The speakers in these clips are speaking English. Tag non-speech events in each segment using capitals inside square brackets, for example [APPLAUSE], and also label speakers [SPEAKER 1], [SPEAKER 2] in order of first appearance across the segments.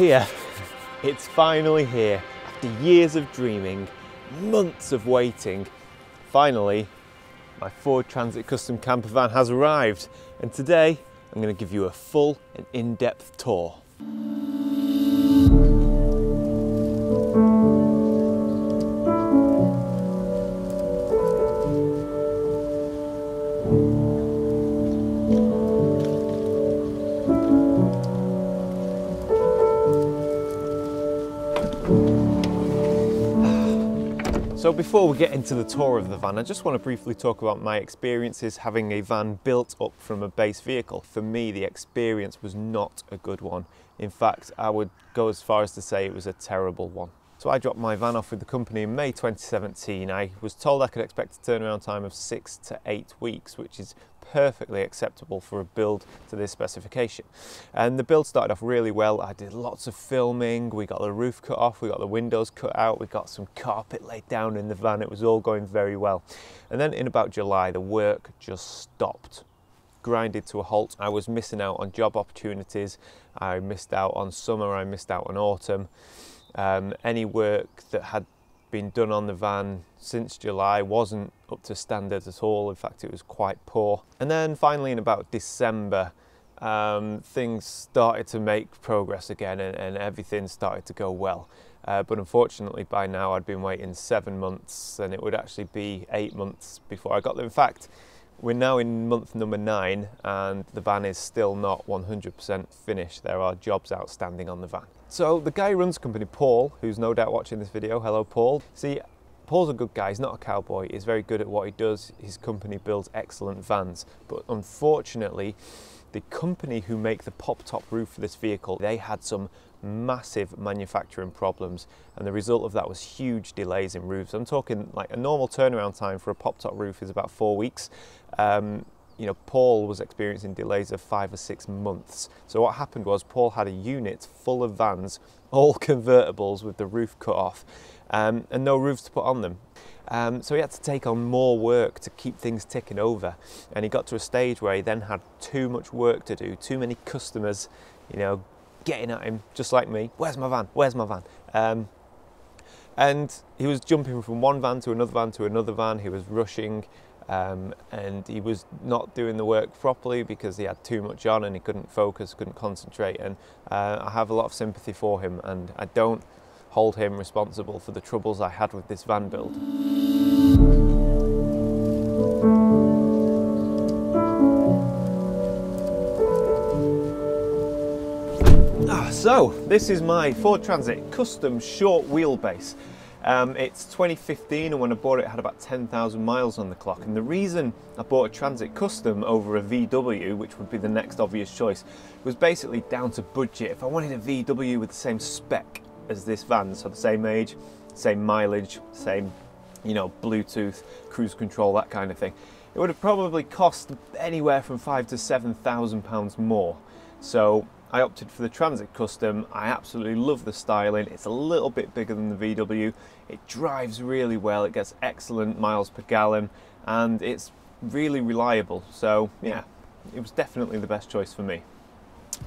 [SPEAKER 1] Here. It's finally here. After years of dreaming, months of waiting, finally, my Ford Transit Custom camper van has arrived. And today, I'm going to give you a full and in-depth tour. So before we get into the tour of the van, I just want to briefly talk about my experiences having a van built up from a base vehicle. For me, the experience was not a good one. In fact, I would go as far as to say it was a terrible one. So I dropped my van off with the company in May 2017. I was told I could expect a turnaround time of six to eight weeks, which is perfectly acceptable for a build to this specification. And the build started off really well. I did lots of filming. We got the roof cut off, we got the windows cut out, we got some carpet laid down in the van. It was all going very well. And then in about July, the work just stopped grinded to a halt. I was missing out on job opportunities. I missed out on summer, I missed out on autumn. Um, any work that had been done on the van since July wasn't up to standard at all. In fact, it was quite poor. And then finally, in about December, um, things started to make progress again and, and everything started to go well. Uh, but unfortunately, by now I'd been waiting seven months and it would actually be eight months before I got there. In fact, we're now in month number nine and the van is still not 100% finished. There are jobs outstanding on the van. So the guy who runs company, Paul, who's no doubt watching this video, hello Paul. See, Paul's a good guy, he's not a cowboy, he's very good at what he does. His company builds excellent vans, but unfortunately, the company who make the pop-top roof for this vehicle, they had some massive manufacturing problems and the result of that was huge delays in roofs. I'm talking like a normal turnaround time for a pop-top roof is about four weeks. Um, you know, Paul was experiencing delays of five or six months. So what happened was Paul had a unit full of vans, all [LAUGHS] convertibles with the roof cut off um, and no roofs to put on them. Um, so he had to take on more work to keep things ticking over. And he got to a stage where he then had too much work to do, too many customers, you know, getting at him, just like me. Where's my van? Where's my van? Um, and he was jumping from one van to another van to another van. He was rushing um, and he was not doing the work properly because he had too much on and he couldn't focus, couldn't concentrate. And uh, I have a lot of sympathy for him and I don't hold him responsible for the troubles I had with this van build. So this is my Ford Transit custom short wheelbase. Um, it's 2015 and when I bought it, it had about 10,000 miles on the clock. And the reason I bought a Transit Custom over a VW, which would be the next obvious choice, was basically down to budget. If I wanted a VW with the same spec as this van, so the same age, same mileage, same, you know, Bluetooth, cruise control, that kind of thing, it would have probably cost anywhere from five to 7,000 pounds more. So I opted for the Transit Custom. I absolutely love the styling. It's a little bit bigger than the VW. It drives really well. It gets excellent miles per gallon and it's really reliable. So yeah, it was definitely the best choice for me.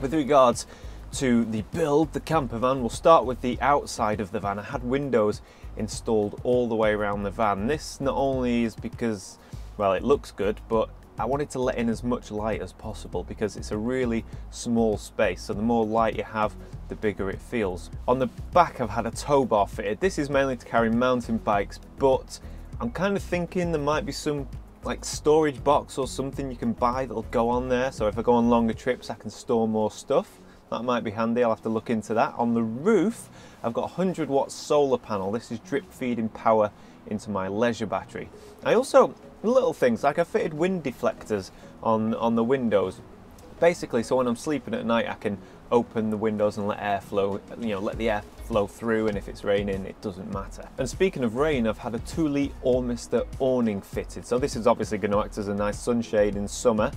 [SPEAKER 1] With regards to the build, the camper van, we'll start with the outside of the van. I had windows installed all the way around the van. This not only is because, well, it looks good, but I wanted to let in as much light as possible because it's a really small space so the more light you have the bigger it feels. On the back I've had a tow bar fitted. This is mainly to carry mountain bikes but I'm kind of thinking there might be some like storage box or something you can buy that'll go on there so if I go on longer trips I can store more stuff. That might be handy, I'll have to look into that. On the roof I've got a 100 watt solar panel. This is drip feeding power into my leisure battery. I also little things like I fitted wind deflectors on, on the windows. Basically, so when I'm sleeping at night, I can open the windows and let air flow, you know, let the air flow through and if it's raining, it doesn't matter. And speaking of rain, I've had a Thule Omnistor awning fitted. So this is obviously going to act as a nice sunshade in summer,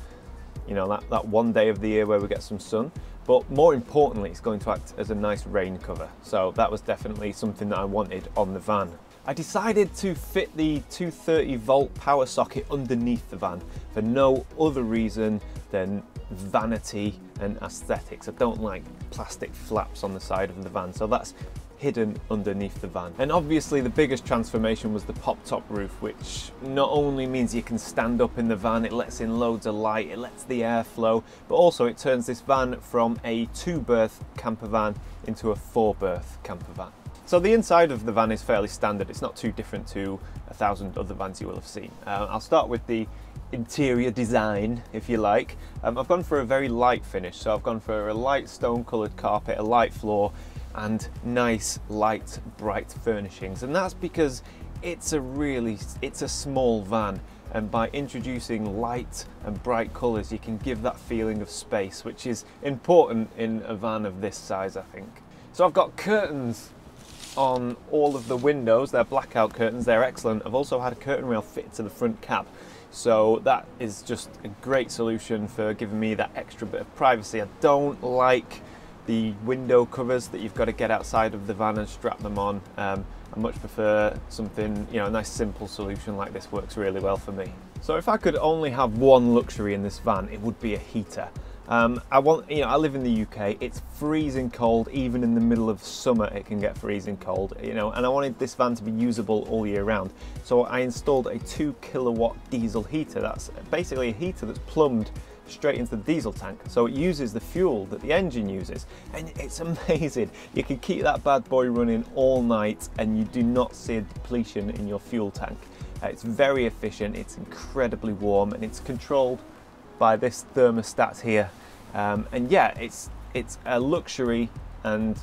[SPEAKER 1] you know, that, that one day of the year where we get some sun. But more importantly, it's going to act as a nice rain cover. So that was definitely something that I wanted on the van. I decided to fit the 230 volt power socket underneath the van for no other reason than vanity and aesthetics. I don't like plastic flaps on the side of the van, so that's hidden underneath the van. And obviously the biggest transformation was the pop top roof, which not only means you can stand up in the van, it lets in loads of light, it lets the air flow, but also it turns this van from a two berth camper van into a four berth camper van. So the inside of the van is fairly standard. It's not too different to a thousand other vans you will have seen. Uh, I'll start with the interior design, if you like. Um, I've gone for a very light finish. So I've gone for a light stone colored carpet, a light floor, and nice, light, bright furnishings. And that's because it's a really, it's a small van. And by introducing light and bright colours, you can give that feeling of space, which is important in a van of this size, I think. So I've got curtains on all of the windows. They're blackout curtains, they're excellent. I've also had a curtain rail fitted to the front cab. So that is just a great solution for giving me that extra bit of privacy. I don't like the window covers that you've got to get outside of the van and strap them on. Um, I much prefer something, you know, a nice simple solution like this works really well for me. So if I could only have one luxury in this van, it would be a heater. Um, I want, you know, I live in the UK. It's freezing cold, even in the middle of summer. It can get freezing cold, you know. And I wanted this van to be usable all year round, so I installed a two kilowatt diesel heater. That's basically a heater that's plumbed straight into the diesel tank. So it uses the fuel that the engine uses, and it's [LAUGHS] amazing. You can keep that bad boy running all night, and you do not see a depletion in your fuel tank. Uh, it's very efficient. It's incredibly warm, and it's controlled by this thermostat here. Um, and yeah, it's, it's a luxury and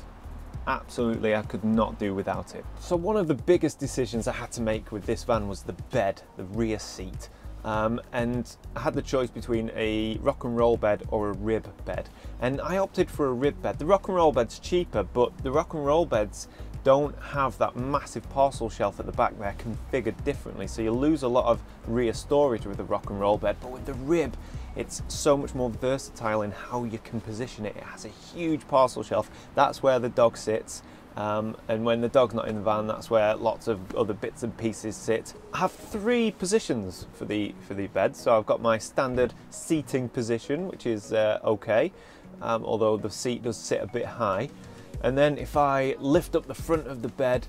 [SPEAKER 1] absolutely I could not do without it. So one of the biggest decisions I had to make with this van was the bed, the rear seat. Um, and I had the choice between a rock and roll bed or a RIB bed. And I opted for a RIB bed. The rock and roll bed's cheaper, but the rock and roll beds don't have that massive parcel shelf at the back. They're configured differently. So you lose a lot of rear storage with the rock and roll bed, but with the RIB, it's so much more versatile in how you can position it. It has a huge parcel shelf. That's where the dog sits. Um, and when the dog's not in the van, that's where lots of other bits and pieces sit. I have three positions for the for the bed. So I've got my standard seating position, which is uh, okay, um, although the seat does sit a bit high. And then if I lift up the front of the bed,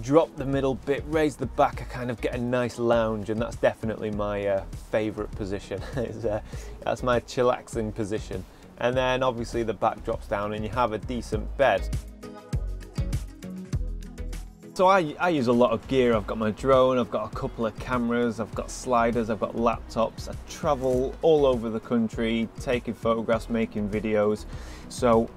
[SPEAKER 1] drop the middle bit, raise the back, I kind of get a nice lounge and that's definitely my uh, favourite position. [LAUGHS] uh, that's my chillaxing position. And then obviously the back drops down and you have a decent bed. So I, I, use a lot of gear. I've got my drone, I've got a couple of cameras, I've got sliders, I've got laptops. I travel all over the country, taking photographs, making videos. So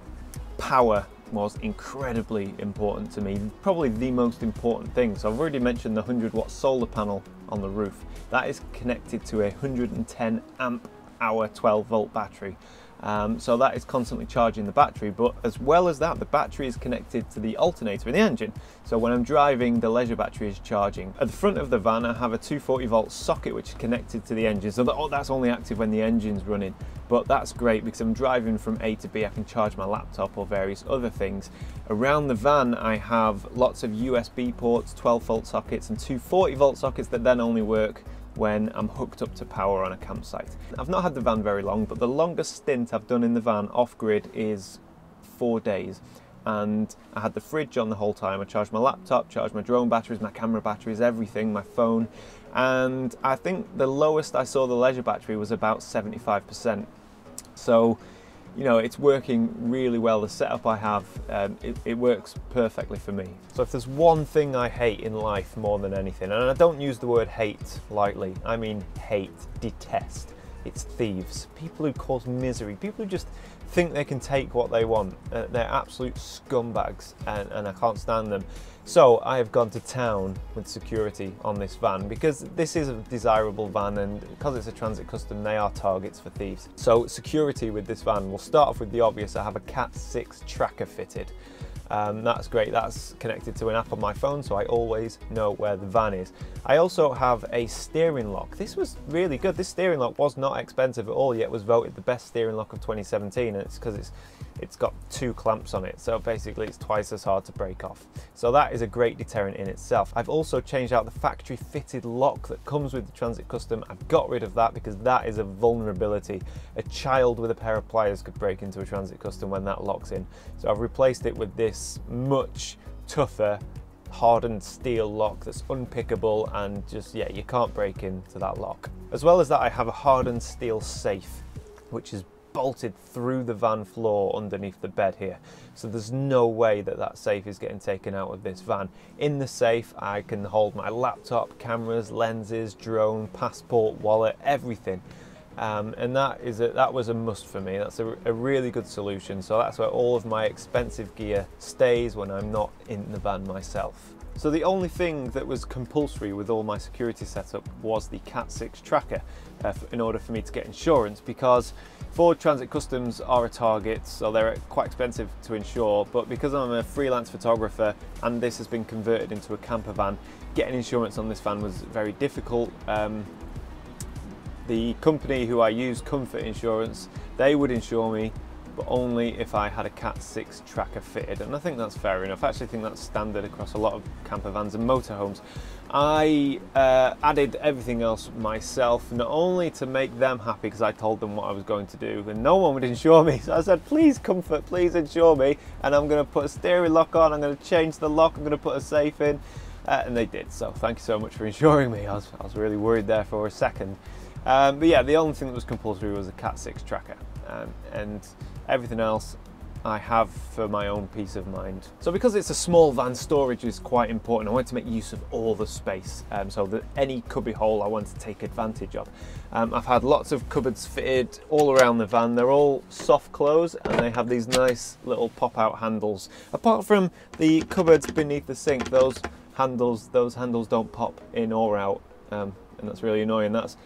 [SPEAKER 1] power was incredibly important to me, probably the most important thing. So I've already mentioned the 100 watt solar panel on the roof. That is connected to a 110 amp hour 12 volt battery. Um, so that is constantly charging the battery, but as well as that, the battery is connected to the alternator in the engine. So when I'm driving, the leisure battery is charging. At the front of the van, I have a 240 volt socket which is connected to the engine. So that, oh, that's only active when the engine's running. But that's great because I'm driving from A to B, I can charge my laptop or various other things. Around the van, I have lots of USB ports, 12 volt sockets and 240 volt sockets that then only work when I'm hooked up to power on a campsite. I've not had the van very long, but the longest stint I've done in the van off-grid is four days. And I had the fridge on the whole time. I charged my laptop, charged my drone batteries, my camera batteries, everything, my phone. And I think the lowest I saw the leisure battery was about 75%. So you know, it's working really well. The setup I have, um, it, it, works perfectly for me. So if there's one thing I hate in life more than anything, and I don't use the word hate lightly, I mean hate, detest, it's thieves. People who cause misery, people who just think they can take what they want. Uh, they're absolute scumbags and, and I can't stand them. So I have gone to town with security on this van because this is a desirable van and because it's a transit custom they are targets for thieves. So security with this van, we'll start off with the obvious. I have a Cat 6 tracker fitted. Um, that's great, that's connected to an app on my phone so I always know where the van is. I also have a steering lock. This was really good. This steering lock was not expensive at all yet was voted the best steering lock of 2017 and it's because it's it's got two clamps on it. So basically it's twice as hard to break off. So that is a great deterrent in itself. I've also changed out the factory fitted lock that comes with the Transit Custom. I've got rid of that because that is a vulnerability. A child with a pair of pliers could break into a Transit Custom when that locks in. So I've replaced it with this much tougher hardened steel lock that's unpickable and just, yeah, you can't break into that lock. As well as that, I have a hardened steel safe, which is bolted through the van floor underneath the bed here. So there's no way that that safe is getting taken out of this van. In the safe, I can hold my laptop, cameras, lenses, drone, passport, wallet, everything. Um, and that is a, that was a must for me. That's a, a, really good solution. So that's where all of my expensive gear stays when I'm not in the van myself. So the only thing that was compulsory with all my security setup was the Cat 6 tracker uh, in order for me to get insurance because Ford Transit Customs are a target, so they're quite expensive to insure, but because I'm a freelance photographer and this has been converted into a camper van, getting insurance on this van was very difficult. Um, the company who I use, Comfort Insurance, they would insure me but only if I had a Cat 6 tracker fitted and I think that's fair enough. I actually think that's standard across a lot of camper vans and motorhomes. I uh, added everything else myself, not only to make them happy because I told them what I was going to do and no one would [LAUGHS] insure me. So I said, please comfort, please insure me and I'm going to put a steering lock on, I'm going to change the lock, I'm going to put a safe in uh, and they did. So thank you so much for [LAUGHS] insuring me. I was, I was really worried there for a second. Um, but yeah, the only thing that was compulsory was a Cat 6 tracker um, and everything else I have for my own peace of mind. So because it's a small van, storage is quite important. I wanted to make use of all the space um, so that any cubby hole I want to take advantage of. Um, I've had lots of cupboards fitted all around the van. They're all soft close and they have these nice little pop out handles. Apart from the cupboards beneath the sink, those handles, those handles don't pop in or out um, and that's really annoying. That's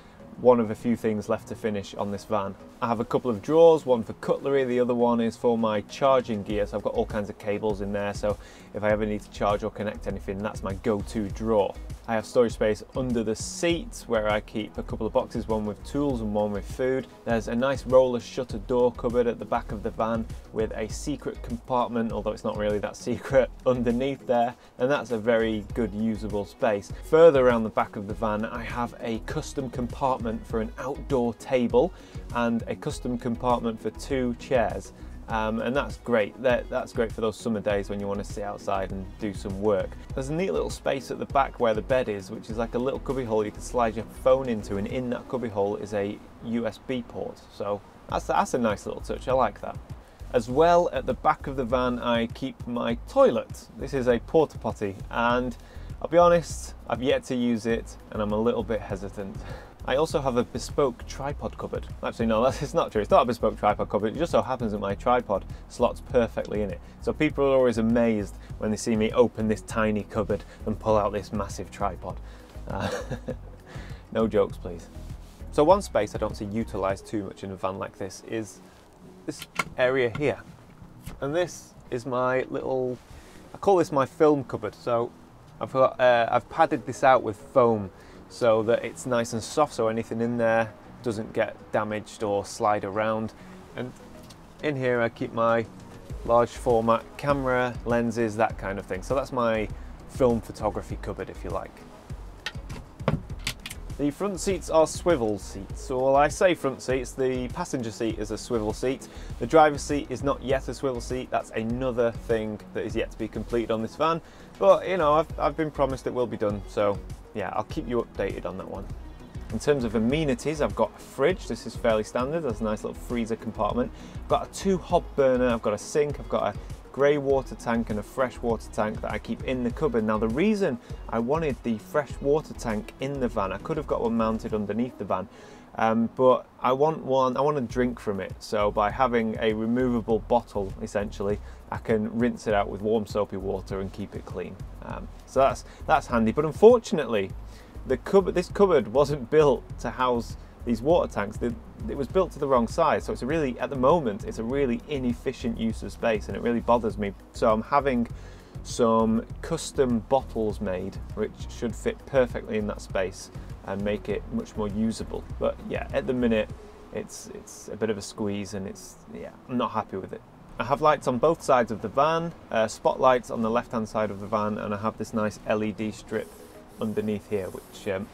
[SPEAKER 1] one of a few things left to finish on this van. I have a couple of drawers, one for cutlery, the other one is for my charging gear, so I've got all kinds of cables in there, so if I ever need to charge or connect anything, that's my go-to drawer. I have storage space under the seat where I keep a couple of boxes, one with tools and one with food. There's a nice roller shutter door cupboard at the back of the van with a secret compartment, although it's not really that secret, [LAUGHS] underneath there, and that's a very good usable space. Further around the back of the van, I have a custom compartment for an outdoor table and a custom compartment for two chairs. Um, and that's great. That, that's great for those summer days when you want to sit outside and do some work. There's a neat little space at the back where the bed is, which is like a little cubby hole you can slide your phone into, and in that cubby hole is a USB port. So that's, that's a nice little touch. I like that. As well, at the back of the van, I keep my toilet. This is a porta potty, and I'll be honest, I've yet to use it, and I'm a little bit hesitant. [LAUGHS] I also have a bespoke tripod cupboard. Actually, no, [LAUGHS] that's not true. It's not a bespoke tripod cupboard. It just so happens that my tripod slots perfectly in it. So people are always amazed when they see me open this tiny cupboard and pull out this massive tripod. Uh, [LAUGHS] no jokes, please. So one space I don't see utilised too much in a van like this is this area here. And this is my little, I call this my film cupboard. So I've got, uh, I've padded this out with foam so that it's nice and soft so anything in there doesn't get damaged or slide around. And in here I keep my large format camera, lenses, that kind of thing. So that's my film photography cupboard if you like. The front seats are swivel seats. So while I say front seats, the passenger seat is a swivel seat. The driver's seat is not yet a swivel seat. That's another thing that is yet to be completed on this van. But you know, I've, I've been promised it will be done. So yeah, I'll keep you updated on that one. In terms of amenities, I've got a fridge. This is fairly standard. There's a nice little freezer compartment. I've got a two hob burner. I've got a sink. I've got a grey water tank and a fresh water tank that I keep in the cupboard. Now the reason I wanted the fresh water tank in the van, I could have got one mounted underneath the van, um, but I want one, I want to drink from it. So by having a removable bottle, essentially, I can rinse it out with warm soapy water and keep it clean. Um, so that's, that's handy. But unfortunately, the cupboard, this cupboard wasn't built to house these water tanks, it was built to the wrong size. So it's a really, at the moment, it's a really inefficient use of space and it really bothers me. So I'm having some custom bottles made, which should fit perfectly in that space and make it much more usable. But yeah, at the minute, it's, it's a bit of a squeeze and it's, yeah, I'm not happy with it. I have lights on both sides of the van, uh, spotlights on the left hand side of the van, and I have this nice LED strip underneath here, which, um,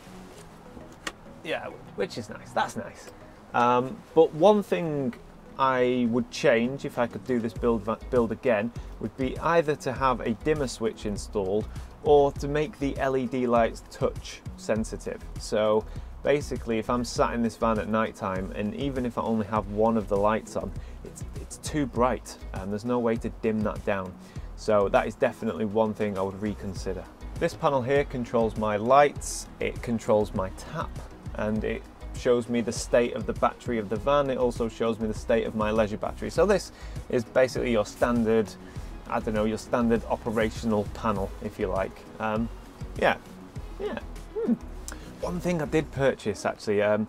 [SPEAKER 1] yeah, which is nice. That's nice. Um, but one thing I would change if I could do this build build again would be either to have a dimmer switch installed or to make the LED lights touch sensitive. So basically if I'm sat in this van at night time and even if I only have one of the lights on, it's, it's too bright and there's no way to dim that down. So that is definitely one thing I would reconsider. This panel here controls my lights, it controls my tap and it shows me the state of the battery of the van. It also shows me the state of my leisure battery. So this is basically your standard, I don't know, your standard operational panel, if you like. Um, yeah, yeah. Hmm. One thing I did purchase actually, um,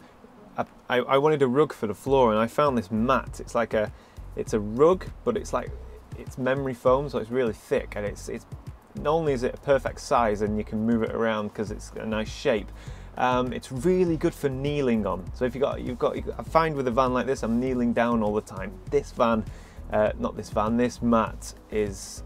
[SPEAKER 1] I, I wanted a rug for the floor and I found this mat. It's like a, it's a rug, but it's like, it's memory foam, so it's really thick and it's, it's not only is it a perfect size and you can move it around because it's a nice shape, um, it's really good for kneeling on. So if you've got, you've got, I find with a van like this, I'm kneeling down all the time. This van, uh, not this van, this mat is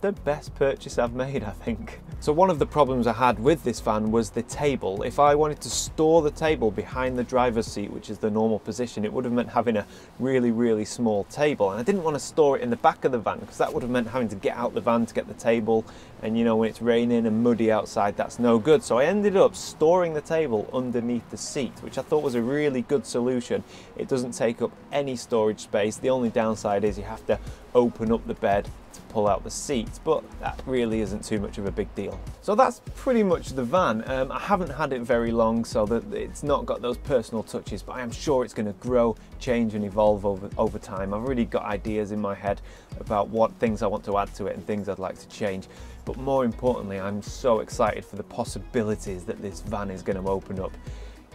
[SPEAKER 1] the best purchase I've made, I think. So one of the problems I had with this van was the table. If I wanted to store the table behind the driver's seat, which is the normal position, it would have meant having a really, really small table. And I didn't want to store it in the back of the van because that would have meant having to get out the van to get the table. And you know, when it's raining and muddy outside, that's no good. So I ended up storing the table underneath the seat, which I thought was a really good solution. It doesn't take up any storage space. The only downside is you have to open up the bed pull out the seats, but that really isn't too much of a big deal. So that's pretty much the van. Um, I haven't had it very long, so that it's not got those personal touches, but I am sure it's going to grow, change and evolve over, over time. I've already got ideas in my head about what things I want to add to it and things I'd like to change. But more importantly, I'm so excited for the possibilities that this van is going to open up.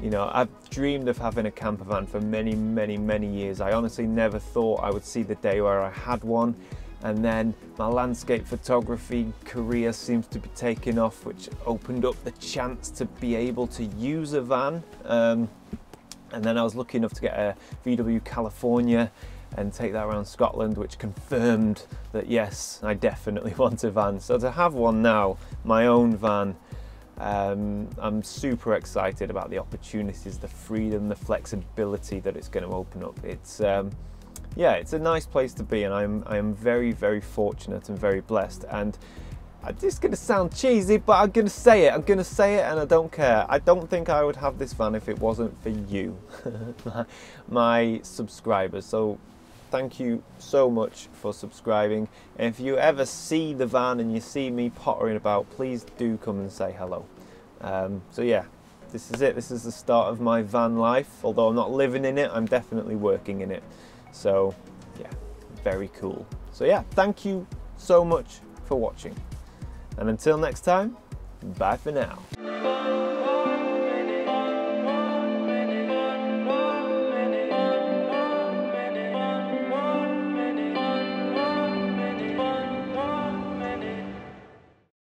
[SPEAKER 1] You know, I've dreamed of having a camper van for many, many, many years. I honestly never thought I would see the day where I had one and then my landscape photography career seems to be taking off which opened up the chance to be able to use a van. Um, and then I was lucky enough to get a VW California and take that around Scotland which confirmed that yes I definitely [LAUGHS] want a van. So to have one now my own van um, I'm super excited about the opportunities the freedom the flexibility that it's going to open up. It's um, yeah, it's a nice place to be, and I'm I am very very fortunate and very blessed. And it's going to sound cheesy, but I'm going to say it. I'm going to say it, and I don't care. I don't think I would have this van if it wasn't for you, [LAUGHS] my subscribers. So thank you so much for subscribing. And if you ever see the van and you see me pottering about, please do come and say hello. Um, so yeah, this is it. This is the start of my van life. Although I'm not living in it, I'm definitely working in it. So yeah, very cool. So yeah, thank you so much for watching. And until next time, bye for now.